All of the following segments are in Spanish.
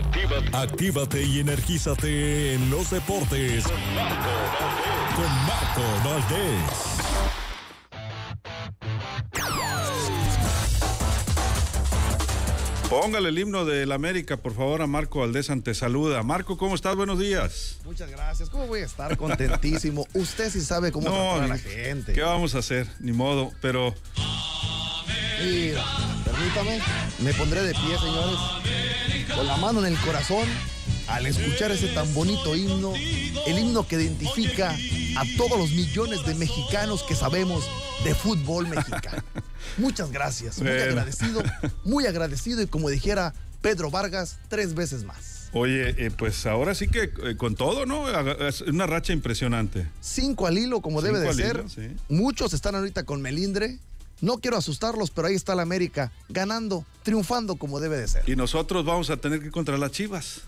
Actívate. Actívate y energízate en los deportes. Con Marco Con Marco Valdés. Póngale el himno del América, por favor, a Marco Valdés ante saluda. Marco, ¿cómo estás? Buenos días. Muchas gracias. ¿Cómo voy a estar? Contentísimo. Usted sí sabe cómo tratar a la gente. ¿Qué vamos a hacer? Ni modo, pero. Mira, permítame, me pondré de pie, señores. Con la mano en el corazón, al escuchar ese tan bonito himno, el himno que identifica a todos los millones de mexicanos que sabemos de fútbol mexicano. Muchas gracias, muy agradecido, muy agradecido y como dijera Pedro Vargas, tres veces más. Oye, eh, pues ahora sí que eh, con todo, ¿no? Es una racha impresionante. Cinco al hilo, como debe de ser. Muchos están ahorita con Melindre. No quiero asustarlos, pero ahí está la América, ganando, triunfando como debe de ser. Y nosotros vamos a tener que ir contra las Chivas.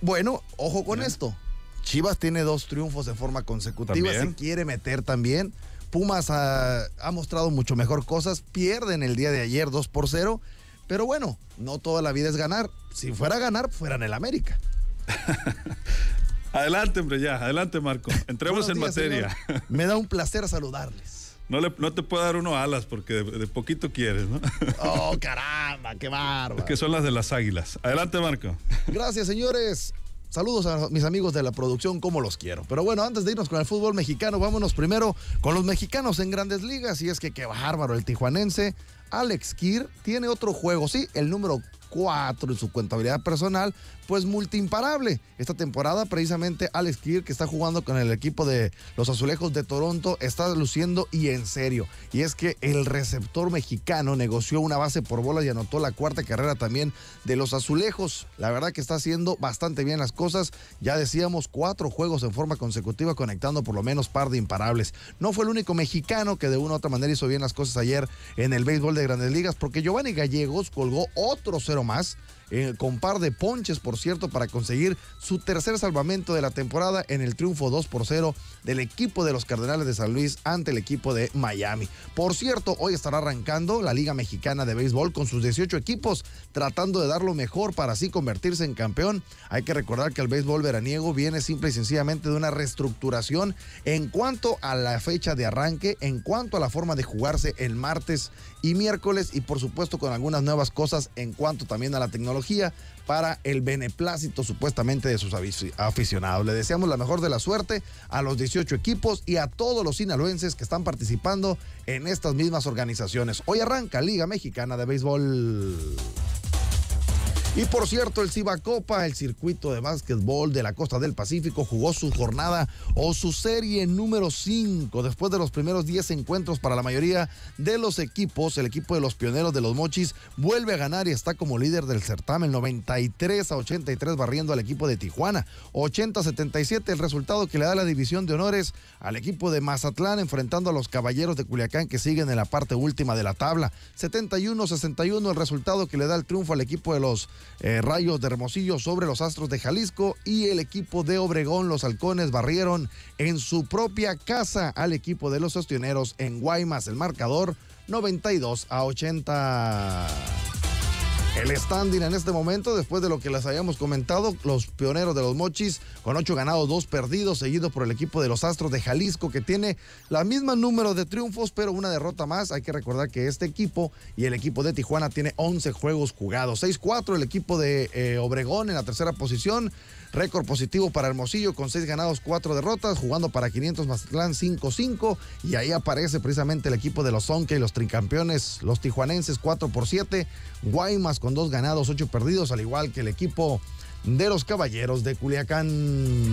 Bueno, ojo con esto. Chivas tiene dos triunfos de forma consecutiva, se quiere meter también. Pumas ha, mostrado mucho mejor cosas, pierden el día de ayer 2 por 0, pero bueno, no toda la vida es ganar. Si fuera a ganar, fuera en el América. adelante, hombre, ya, adelante, Marco. Entremos en materia. Me da un placer saludarles. No, le, no te puedo dar uno alas porque de, poquito quieres, ¿no? Oh, caramba, qué bárbaro. que son las de las águilas. Adelante, Marco. Gracias, señores. Saludos a mis amigos de la producción, como los quiero. Pero bueno, antes de irnos con el fútbol mexicano, vámonos primero con los mexicanos en grandes ligas. Y es que qué bárbaro, el tijuanense Alex Kir tiene otro juego, sí, el número 4 en su contabilidad personal, pues multiimparable. Esta temporada, precisamente, Alex Kirk, que está jugando con el equipo de los Azulejos de Toronto, está luciendo y en serio. Y es que el receptor mexicano negoció una base por bolas y anotó la cuarta carrera también de los Azulejos. La verdad que está haciendo bastante bien las cosas. Ya decíamos, cuatro juegos en forma consecutiva, conectando por lo menos par de imparables. No fue el único mexicano que de una u otra manera hizo bien las cosas ayer en el béisbol de grandes ligas, porque Giovanni Gallegos colgó otro cero más eh, con par de ponches, por cierto, para conseguir su tercer salvamento de la temporada en el triunfo 2 por 0 del equipo de los Cardenales de San Luis ante el equipo de Miami. Por cierto, hoy estará arrancando la Liga Mexicana de Béisbol con sus 18 equipos, tratando de dar lo mejor para así convertirse en campeón. Hay que recordar que el béisbol veraniego viene simple y sencillamente de una reestructuración en cuanto a la fecha de arranque, en cuanto a la forma de jugarse el martes y miércoles y por supuesto con algunas nuevas cosas en cuanto también a la tecnología para el beneplácito supuestamente de sus aficionados. Le deseamos la mejor de la suerte a los 18 equipos y a todos los sinaloenses que están participando en estas mismas organizaciones. Hoy arranca Liga Mexicana de Béisbol. Y por cierto, el Ciba Copa, el circuito de básquetbol de la costa del Pacífico, jugó su jornada o su serie número 5. Después de los primeros 10 encuentros para la mayoría de los equipos, el equipo de los pioneros de los Mochis vuelve a ganar y está como líder del certamen, 93 a 83 barriendo al equipo de Tijuana. 80 a 77 el resultado que le da la división de honores al equipo de Mazatlán enfrentando a los caballeros de Culiacán que siguen en la parte última de la tabla. 71 a 61 el resultado que le da el triunfo al equipo de los eh, Rayos de Hermosillo sobre los Astros de Jalisco y el equipo de Obregón, los Halcones, barrieron en su propia casa al equipo de los Ostioneros en Guaymas. El marcador 92 a 80. El standing en este momento, después de lo que les habíamos comentado, los pioneros de los Mochis con ocho ganados, dos perdidos, seguido por el equipo de los Astros de Jalisco, que tiene la misma número de triunfos, pero una derrota más. Hay que recordar que este equipo y el equipo de Tijuana tiene 11 juegos jugados. 6-4 el equipo de eh, Obregón en la tercera posición. Récord positivo para Hermosillo con seis ganados, cuatro derrotas, jugando para 500 Mazatlán 5-5. Y ahí aparece precisamente el equipo de los Sonke y los tricampeones, los tijuanenses 4 por 7. Guaymas con dos ganados, ocho perdidos, al igual que el equipo de los Caballeros de Culiacán.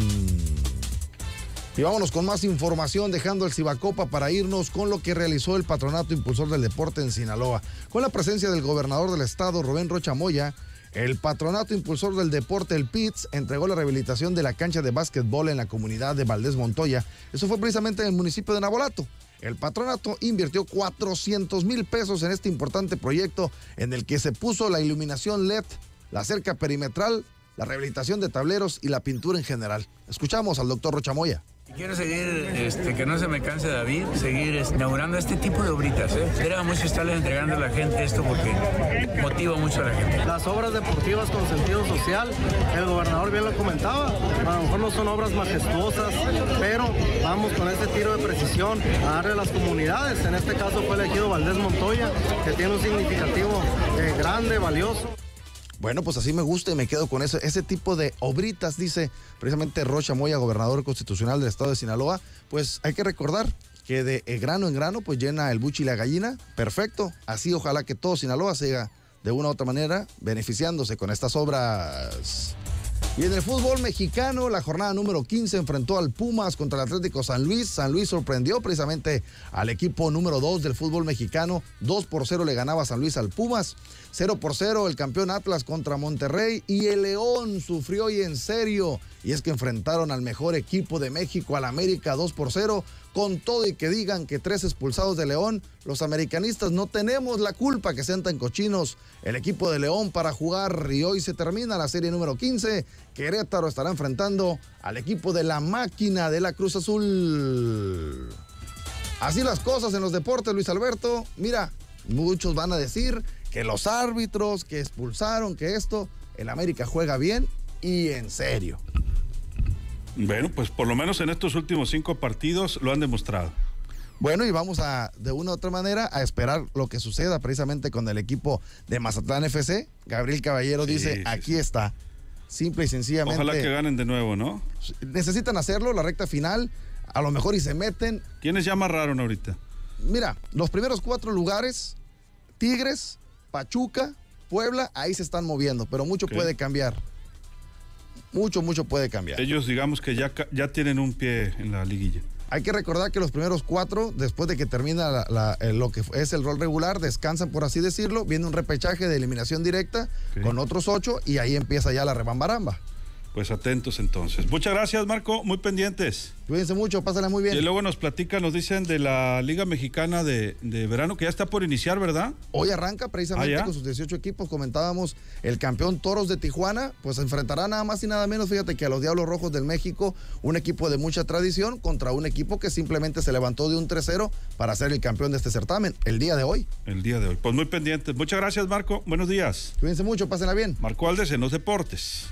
Y vámonos con más información, dejando el Cibacopa para irnos con lo que realizó el Patronato Impulsor del Deporte en Sinaloa. Con la presencia del gobernador del estado, Rubén Rocha Moya, el patronato impulsor del deporte, el PITS, entregó la rehabilitación de la cancha de básquetbol en la comunidad de Valdés Montoya. Eso fue precisamente en el municipio de Nabolato. El patronato invirtió 400 mil pesos en este importante proyecto en el que se puso la iluminación LED, la cerca perimetral, la rehabilitación de tableros y la pintura en general. Escuchamos al doctor Rochamoya Quiero seguir, este, que no se me canse David, seguir este, inaugurando este tipo de obritas. ¿eh? Era mucho estarle entregando a la gente esto porque motiva mucho a la gente. Las obras deportivas con sentido social, el gobernador bien lo comentaba, a lo mejor no son obras majestuosas, pero vamos con ese tiro de precisión a darle a las comunidades. En este caso fue elegido Valdés Montoya, que tiene un significativo eh, grande, valioso. Bueno, pues así me gusta y me quedo con. Ese tipo de obritas, dice precisamente Rocha Moya, gobernador constitucional del estado de Sinaloa. Pues hay que recordar que de grano en grano, pues llena el buchi y la gallina. Perfecto. Así ojalá que todo Sinaloa siga de una u otra manera beneficiándose con estas obras. Y en el fútbol mexicano, la jornada número 15 enfrentó al Pumas contra el Atlético San Luis. San Luis sorprendió precisamente al equipo número 2 del fútbol mexicano. 2 por 0 le ganaba San Luis al Pumas. 0 por 0 el campeón Atlas contra Monterrey. Y el León sufrió y en serio. Y es que enfrentaron al mejor equipo de México, al América 2 por 0 con todo y que digan que tres expulsados de León, los americanistas no tenemos la culpa que sean tan cochinos el equipo de León para jugar y hoy se termina la serie número 15. Querétaro estará enfrentando al equipo de la máquina de la Cruz Azul. Así las cosas en los deportes, Luis Alberto. Mira, muchos van a decir que los árbitros, que expulsaron, que esto, el América juega bien y en serio. Bueno, pues por lo menos en estos últimos cinco partidos lo han demostrado. Bueno, y vamos a, de una u otra manera, a esperar lo que suceda precisamente con el equipo de Mazatlán FC. Gabriel Caballero dice, aquí está. Simple y sencillamente. Ojalá que ganen de nuevo, ¿no? Necesitan hacerlo, la recta final, a lo mejor y se meten. ¿Quiénes ya amarraron ahorita? Mira, los primeros cuatro lugares, Tigres, Pachuca, Puebla, ahí se están moviendo, pero mucho puede cambiar mucho, mucho puede cambiar. Ellos digamos que ya, ya tienen un pie en la liguilla. Hay que recordar que los primeros cuatro, después de que termina lo que es el rol regular, descansan, por así decirlo. Viene un repechaje de eliminación directa con otros ocho y ahí empieza ya la rebambaramba. Pues atentos entonces. Muchas gracias, Marco. Muy pendientes. Cuídense mucho, pásenla muy bien. Y luego nos platican, nos dicen de la Liga Mexicana de, Verano, que ya está por iniciar, ¿verdad? Hoy arranca precisamente ah, con sus 18 equipos. Comentábamos el campeón Toros de Tijuana, pues enfrentará nada más y nada menos, fíjate que a los Diablos Rojos del México, un equipo de mucha tradición, contra un equipo que simplemente se levantó de un 3-0 para ser el campeón de este certamen, el día de hoy. El día de hoy. Pues muy pendientes. Muchas gracias, Marco. Buenos días. Cuídense mucho, pásenla bien. Marco Aldes en los deportes.